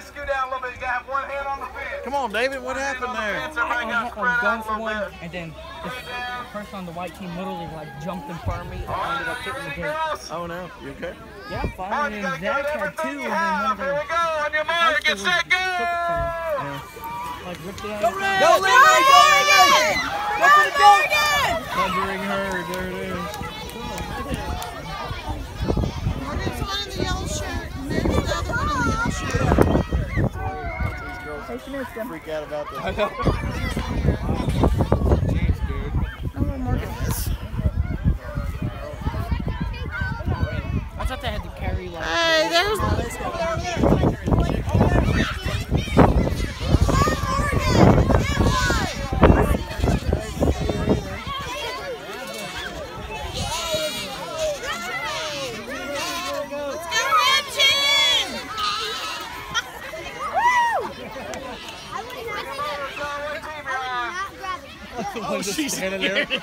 everybody scoot down a little bit. You gotta have one hand on the fence. Come on, David. What One happened on the there? fence, I got was spread going for one, bit. and then the person on the white team literally like jumped in front of me, and I ended up hitting the gate. Oh no. You okay? Yeah, I'm Come fine. Oh, you And gotta then give it Zach had everything two, you and then one have. of Here we go. On your mark, get schoolers set, go! took it from me. Yeah. Like ripped it out. Go of his Red! hand. Go Red! Go Red! Go for the goal! Thundering herd. There it is. Morgan's one in the yellow shirt, and there's the other one in the yellow shirt. These girls Hey, she missed him. freak out about this. Oh, Morgan is. I thought they had to carry like. Hey, there's Oh, she's standing there.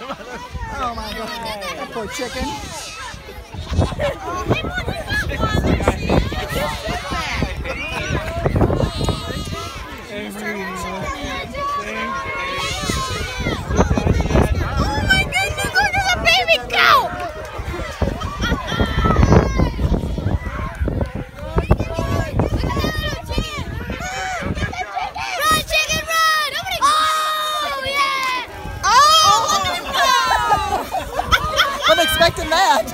Oh my god. That poor chicken. that.